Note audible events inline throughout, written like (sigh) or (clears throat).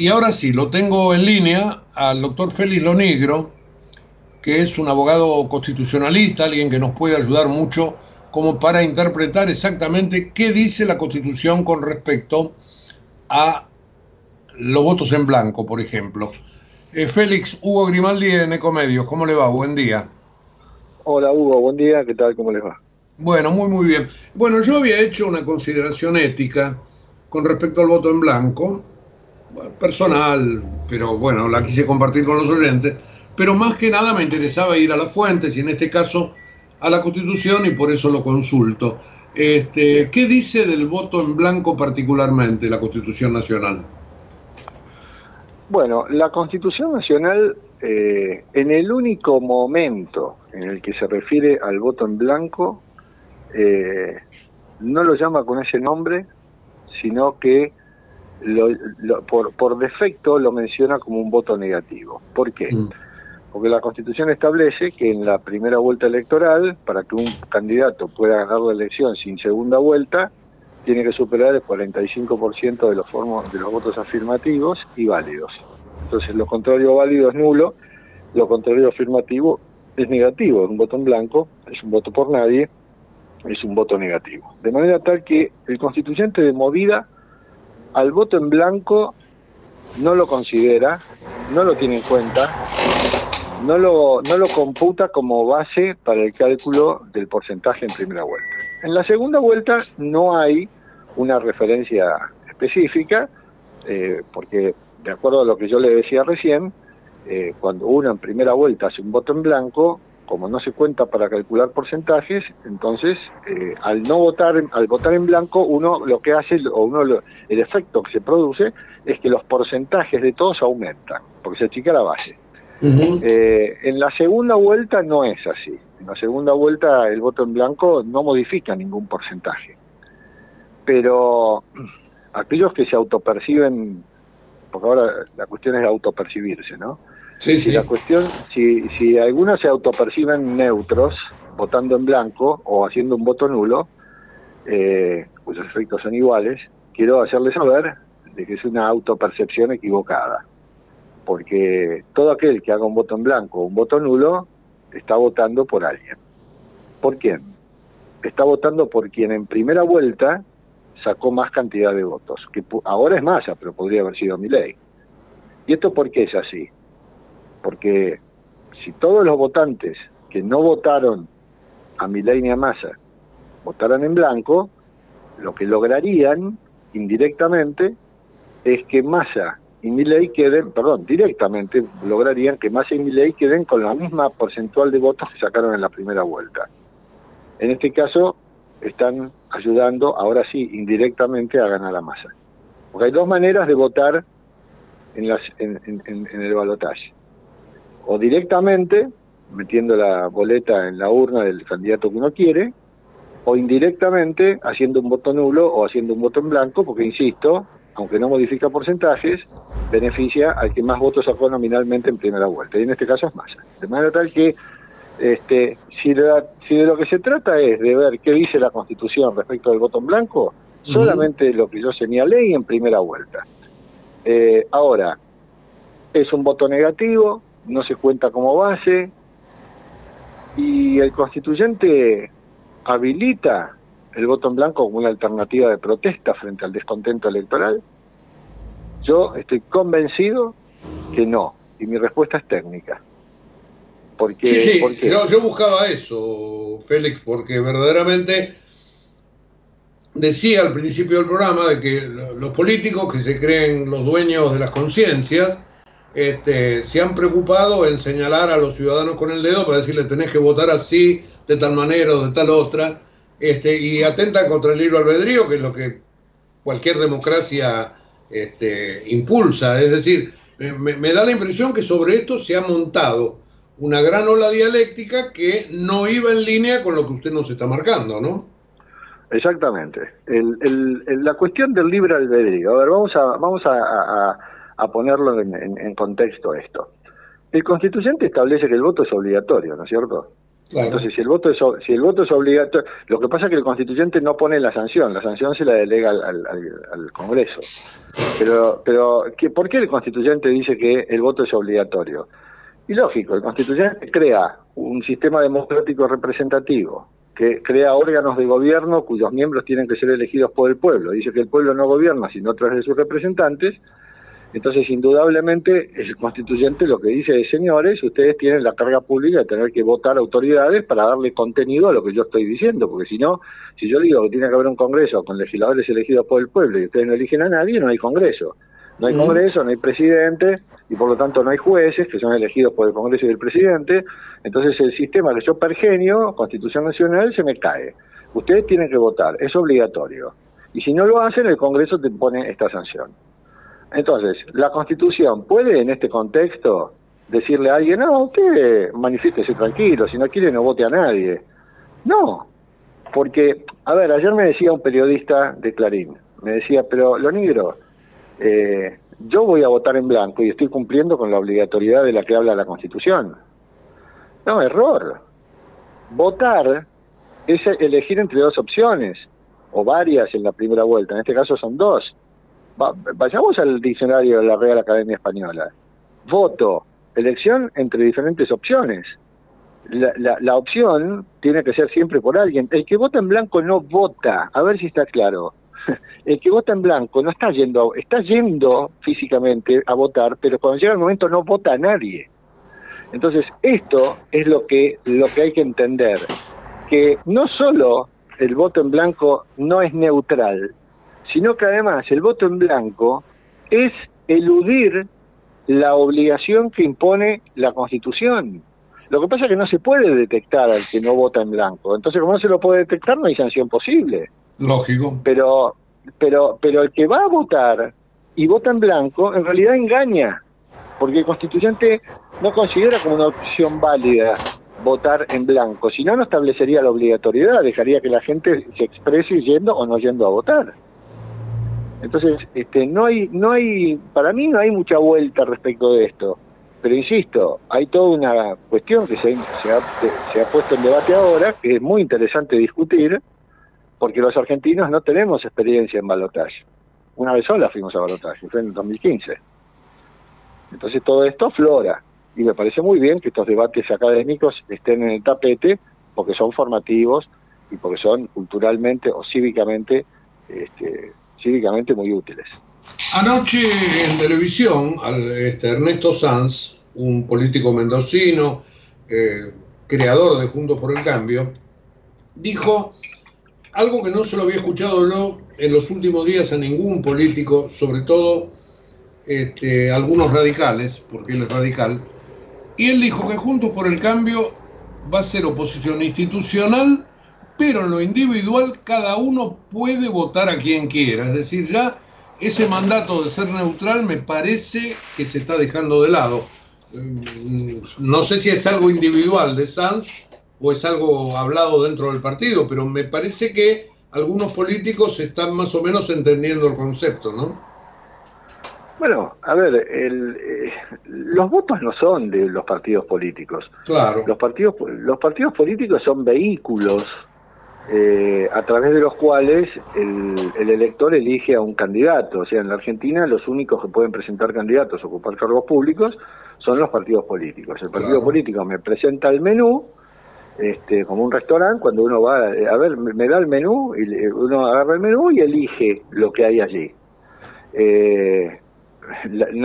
Y ahora sí, lo tengo en línea al doctor Félix Lonegro, que es un abogado constitucionalista, alguien que nos puede ayudar mucho como para interpretar exactamente qué dice la Constitución con respecto a los votos en blanco, por ejemplo. Eh, Félix, Hugo Grimaldi en Ecomedios, ¿cómo le va? Buen día. Hola Hugo, buen día, ¿qué tal? ¿Cómo les va? Bueno, muy muy bien. Bueno, yo había hecho una consideración ética con respecto al voto en blanco, personal, pero bueno, la quise compartir con los oyentes, pero más que nada me interesaba ir a las fuentes y en este caso a la Constitución y por eso lo consulto. Este, ¿Qué dice del voto en blanco particularmente la Constitución Nacional? Bueno, la Constitución Nacional, eh, en el único momento en el que se refiere al voto en blanco, eh, no lo llama con ese nombre, sino que por, por, defecto lo menciona como un voto negativo. ¿Por qué? Mm. Porque la Constitución establece que en la primera vuelta electoral, para que un candidato pueda ganar la elección sin segunda vuelta, tiene que superar el 45% de los, formos, de los votos afirmativos y válidos. Entonces, lo contrario válido es nulo, lo contrario afirmativo es negativo, es un voto en blanco, es un voto por nadie, es un voto negativo. De manera tal que el constituyente de movida al voto en blanco no lo considera, no lo tiene en cuenta, no lo, no lo computa como base para el cálculo del porcentaje en primera vuelta. En la segunda vuelta no hay una referencia específica, eh, porque de acuerdo a lo que yo le decía recién, eh, cuando uno en primera vuelta hace un voto en blanco, como no se cuenta para calcular porcentajes, entonces eh, al no votar, al votar en blanco, uno lo que hace, o uno el efecto que se produce es que los porcentajes de todos aumentan, porque se achica la base. Eh, en la segunda vuelta no es así. En la segunda vuelta el voto en blanco no modifica ningún porcentaje. Pero (clears throat) aquellos que se autoperciben, porque ahora la cuestión es autopercibirse, ¿no? Sí, sí. La cuestión, si, si algunos se autoperciben neutros, votando en blanco o haciendo un voto nulo, eh, cuyos efectos son iguales, quiero hacerles saber de que es una autopercepción equivocada. Porque todo aquel que haga un voto en blanco o un voto nulo está votando por alguien. ¿Por quién? Está votando por quien en primera vuelta sacó más cantidad de votos, que ahora es masa, pero podría haber sido mi ley. ¿Y esto por qué es así? Porque si todos los votantes que no votaron a Milei ni a Massa votaran en blanco, lo que lograrían indirectamente es que Massa y Milei queden, perdón, directamente lograrían que Massa y Milei queden con la misma porcentual de votos que sacaron en la primera vuelta. En este caso están ayudando, ahora sí, indirectamente a ganar a Massa. Porque hay dos maneras de votar en, las, en, en el balotaje o directamente metiendo la boleta en la urna del candidato que uno quiere, o indirectamente haciendo un voto nulo o haciendo un voto en blanco, porque insisto, aunque no modifica porcentajes, beneficia al que más votos sacó nominalmente en primera vuelta, y en este caso es Massa. De manera tal que este, si, de si de lo que se trata es de ver qué dice la Constitución respecto del voto en blanco, solamente lo que yo señalé en primera vuelta. Eh, ahora, es un voto negativo, no se cuenta como base y el constituyente habilita el voto en blanco como una alternativa de protesta frente al descontento electoral? Yo estoy convencido que no, y mi respuesta es técnica. Porque, sí, sí. Yo, yo, buscaba eso, Félix, porque verdaderamente decía al principio del programa de que los políticos que se creen los dueños de las conciencias este, se han preocupado en señalar a los ciudadanos con el dedo para decirle tenés que votar así, de tal manera o de tal otra, este, y atentan contra el libro albedrío, que es lo que cualquier democracia este, impulsa. Es decir, me, me, da la impresión que sobre esto se ha montado una gran ola dialéctica que no iba en línea con lo que usted nos está marcando, ¿no? Exactamente. La cuestión del libre albedrío. A ver, vamos a, vamos a ponerlo en, contexto esto. El constituyente establece que el voto es obligatorio, ¿no es cierto? Entonces, si el voto es si el voto es obligatorio, lo que pasa es que el constituyente no pone la sanción, la sanción se la delega al, al, Congreso. Pero, pero ¿por qué el constituyente dice que el voto es obligatorio? Y lógico, el constituyente crea un sistema democrático representativo que crea órganos de gobierno cuyos miembros tienen que ser elegidos por el pueblo. Dice que el pueblo no gobierna sino a través de sus representantes entonces, indudablemente, el constituyente lo que dice es, señores, ustedes tienen la carga pública de tener que votar autoridades para darle contenido a lo que yo estoy diciendo, porque si no, si yo digo que tiene que haber un Congreso con legisladores elegidos por el pueblo y ustedes no eligen a nadie, no hay Congreso. No hay Congreso, no hay presidente y por lo tanto no hay jueces que son elegidos por el Congreso y el presidente. Entonces el sistema que yo pergenio, Constitución Nacional, se me cae. Ustedes tienen que votar, es obligatorio. Y si no lo hacen, el Congreso te pone esta sanción. Entonces, la Constitución puede en este contexto decirle a alguien, no, usted manifiéstese tranquilo, si no quiere no vote a nadie. No, porque, a ver, ayer me decía un periodista de Clarín, me decía, pero lo negro, eh, yo voy a votar en blanco y estoy cumpliendo con la obligatoriedad de la que habla la Constitución. No, error. Votar es elegir entre dos opciones, o varias en la primera vuelta, en este caso son dos vayamos al diccionario de la Real Academia Española. Voto, elección entre diferentes opciones. La, la, opción tiene que ser siempre por alguien. El que vota en blanco no vota. A ver si está claro. (laughs) El que vota en blanco no está yendo, está yendo físicamente a votar, pero cuando llega el momento no vota a nadie. Entonces, esto es lo que, lo que hay que entender, que no solo el voto en blanco no es neutral, sino que además el voto en blanco es eludir la obligación que impone la Constitución. Lo que pasa es que no se puede detectar al que no vota en blanco. Entonces, como no se lo puede detectar, no hay sanción posible. Lógico. Pero, pero, pero el que va a votar y vota en blanco, en realidad engaña, porque el constituyente no considera como una opción válida votar en blanco, si no, no establecería la obligatoriedad, dejaría que la gente se exprese yendo o no yendo a votar. Entonces, este, no hay, no hay, para mí no hay mucha vuelta respecto de esto. Pero insisto, hay toda una cuestión que se, ha, puesto en debate ahora, que es muy interesante discutir, porque los argentinos no tenemos experiencia en balotaje. Una vez sola fuimos a balotaje, fue en el 2015. Entonces todo esto aflora, y me parece muy bien que estos debates académicos estén en el tapete, porque son formativos y porque son culturalmente o cívicamente este, cívicamente muy útiles. Anoche en televisión, este, Ernesto Sanz, un político mendocino, eh, creador de Juntos por el Cambio, dijo algo que no se lo había escuchado yo en los últimos días a ningún político, sobre todo este, algunos radicales, porque él es radical, y él dijo que Juntos por el Cambio va a ser oposición institucional pero en lo individual cada uno puede votar a quien quiera. Es decir, ya ese mandato de ser neutral me parece que se está dejando de lado. Mm, no sé si es algo individual de Sanz o es algo hablado dentro del partido, pero me parece que algunos políticos están más o menos entendiendo el concepto, ¿no? Bueno, a ver, el, eh, los votos no son de los partidos políticos. Claro. Los partidos, los partidos políticos son vehículos eh, a través de los cuales el, elector elige a un candidato. O sea, en la Argentina los únicos que pueden presentar candidatos, ocupar cargos públicos, son los partidos políticos. El partido político me presenta el menú, este, como un restaurante, cuando uno va a ver, me da el menú, y uno agarra el menú y elige lo que hay allí. Eh,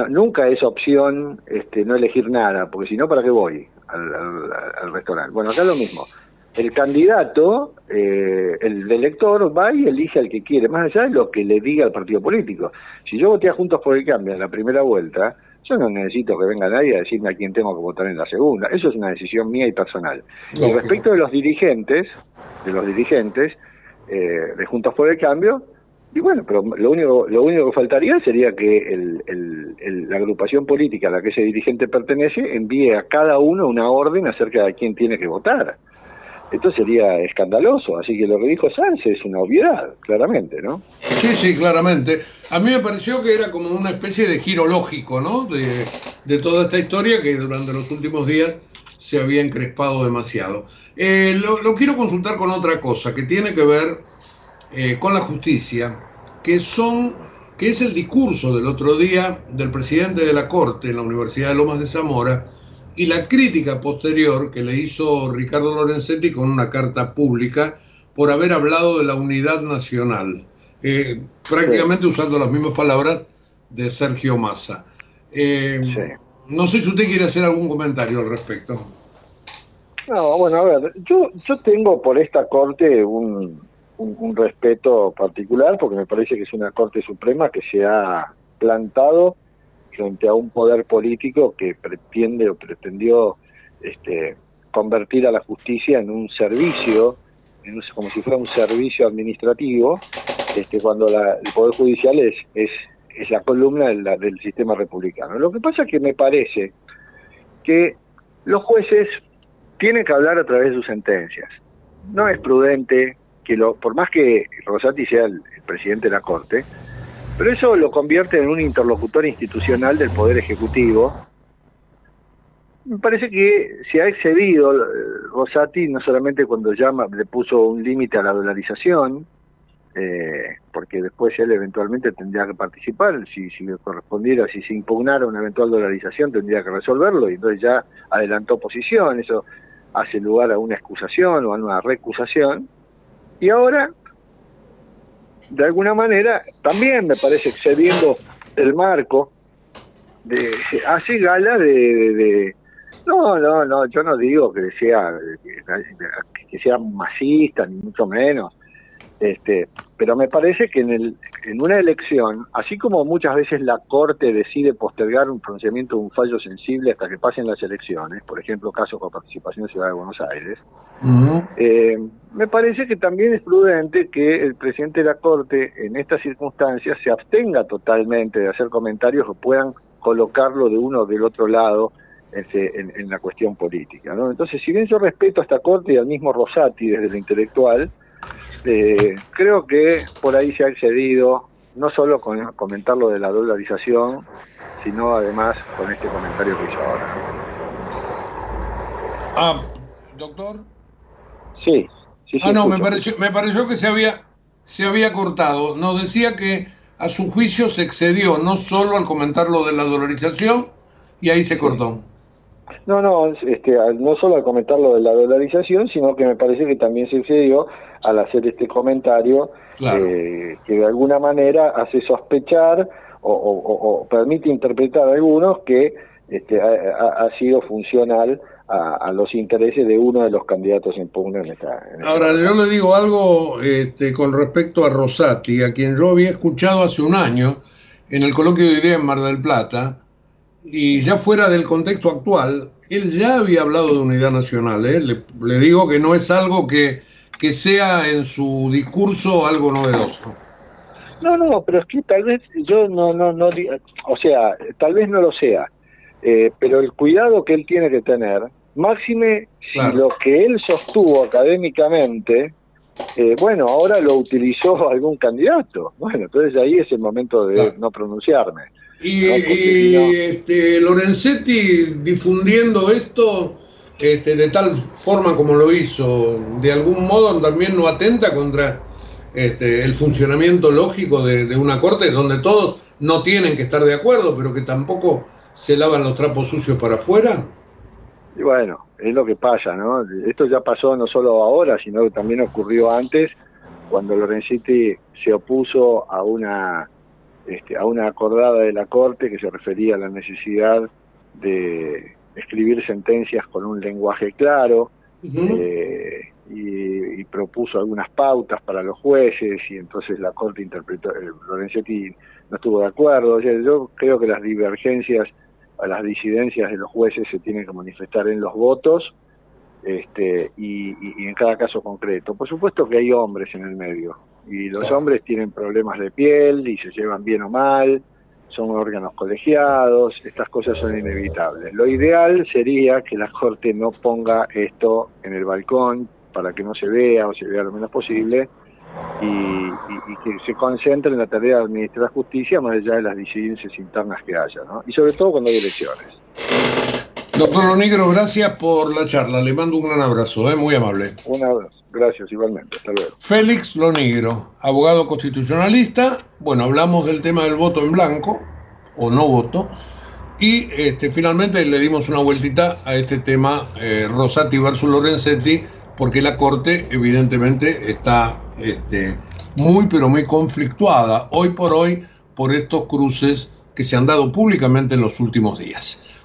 nunca es opción este, no elegir nada, porque si no, ¿para qué voy al, al restaurante? Bueno, acá lo mismo el candidato, eh, el elector va y elige al que quiere, más allá de lo que le diga el partido político. Si yo voté a Juntos por el Cambio en la primera vuelta, yo no necesito que venga nadie a decirme a quién tengo que votar en la segunda. Eso es una decisión mía y personal. Y respecto de los dirigentes, de los dirigentes eh, de Juntos por el Cambio, y bueno, pero lo único, lo único que faltaría sería que el, la agrupación política a la que ese dirigente pertenece envíe a cada uno una orden acerca de quién tiene que votar esto sería escandaloso. Así que lo que dijo Sánchez es una obviedad, claramente, ¿no? Sí, sí, claramente. A mí me pareció que era como una especie de giro lógico, ¿no? De, toda esta historia que durante los últimos días se había encrespado demasiado. Eh, lo, quiero consultar con otra cosa que tiene que ver eh, con la justicia, que son que es el discurso del otro día del presidente de la Corte en la Universidad de Lomas de Zamora y la crítica posterior que le hizo Ricardo Lorenzetti con una carta pública por haber hablado de la unidad nacional, eh, prácticamente usando las mismas palabras de Sergio Massa. Eh, no sé si usted quiere hacer algún comentario al respecto. No, bueno, a ver, yo, yo tengo por esta corte un, un, respeto particular porque me parece que es una Corte Suprema que se ha plantado frente a un poder político que pretende o pretendió este, convertir a la justicia en un servicio, como si fuera un servicio administrativo, este, cuando el Poder Judicial es, es, es la columna del sistema republicano. Lo que pasa es que me parece que los jueces tienen que hablar a través de sus sentencias. No es prudente que lo, por más que Rosati sea el, presidente de la Corte, pero eso lo convierte en un interlocutor institucional del Poder Ejecutivo. Me parece que se ha excedido eh, Rosati no solamente cuando llama, le puso un límite a la dolarización, eh, porque después él eventualmente tendría que participar, si, si le correspondiera, si se impugnara una eventual dolarización tendría que resolverlo y entonces ya adelantó posición, eso hace lugar a una excusación o a una recusación, y ahora, de alguna manera, también me parece excediendo el marco, de, hace gala de, no, no, no, yo no digo que sea que sea masista ni mucho menos, este, pero me parece que en, el, en una elección, así como muchas veces la Corte decide postergar un pronunciamiento de un fallo sensible hasta que pasen las elecciones, por ejemplo, caso con participación en Ciudad de Buenos Aires, eh, me parece que también es prudente que el presidente de la Corte en estas circunstancias se abstenga totalmente de hacer comentarios que puedan colocarlo de uno o del otro lado en, en, la cuestión política. ¿no? Entonces, si bien yo respeto a esta Corte y al mismo Rosati desde lo intelectual, eh, creo que por ahí se ha excedido, no solo con comentar lo de la dolarización, sino además con este comentario que hizo ahora. Ah, doctor. Sí, sí, Ah, no, me pareció, me pareció que se había, se había cortado. Nos decía que a su juicio se excedió, no solo al comentar lo de la dolarización, y ahí se cortó. No, no, este, no solo al comentar lo de la dolarización, sino que me parece que también se excedió al hacer este comentario eh, que de alguna manera hace sospechar o, permite interpretar a algunos que este, ha, sido funcional a, los intereses de uno de los candidatos en pugna en esta. Ahora, yo le digo algo este, con respecto a Rosati, a quien yo había escuchado hace un año en el coloquio de idea en Mar del Plata, y ya fuera del contexto actual, él ya había hablado de unidad nacional. ¿eh? Le, digo que no es algo que, que sea en su discurso algo novedoso. No, no, pero es que tal vez yo no, no, no, o sea, tal vez no lo sea, eh, pero el cuidado que él tiene que tener, máxime si lo que él sostuvo académicamente, eh, bueno, ahora lo utilizó (laughs) algún candidato. Bueno, entonces ahí es el momento de no pronunciarme. Y, este, Lorenzetti difundiendo esto este, de tal forma como lo hizo, de algún modo también no atenta contra este, el funcionamiento lógico de, una corte donde todos no tienen que estar de acuerdo, pero que tampoco se lavan los trapos sucios para afuera. Y bueno, es lo que pasa, ¿no? Esto ya pasó no solo ahora, sino que también ocurrió antes, cuando Lorenzetti se opuso a una este, a una acordada de la Corte que se refería a la necesidad de escribir sentencias con un lenguaje claro eh, y, propuso algunas pautas para los jueces y entonces la Corte interpretó, eh, Lorenzetti no estuvo de acuerdo. yo creo que las divergencias, las disidencias de los jueces se tienen que manifestar en los votos este, y, y, en cada caso concreto. Por supuesto que hay hombres en el medio, y los hombres tienen problemas de piel y se llevan bien o mal, son órganos colegiados, estas cosas son inevitables. Lo ideal sería que la Corte no ponga esto en el balcón para que no se vea o se vea lo menos posible y, que se concentre en la tarea de administrar justicia más allá de las disidencias internas que haya, ¿no? Y sobre todo cuando hay elecciones. Doctor Lonigro, gracias por la charla. Le mando un gran abrazo, ¿eh? muy amable. Un abrazo. Gracias, igualmente. Hasta luego. Félix Lonigro, abogado constitucionalista. Bueno, hablamos del tema del voto en blanco o no voto. Y este, finalmente le dimos una vueltita a este tema eh, Rosati versus Lorenzetti, porque la Corte evidentemente está este, muy, pero muy conflictuada hoy por hoy por estos cruces que se han dado públicamente en los últimos días.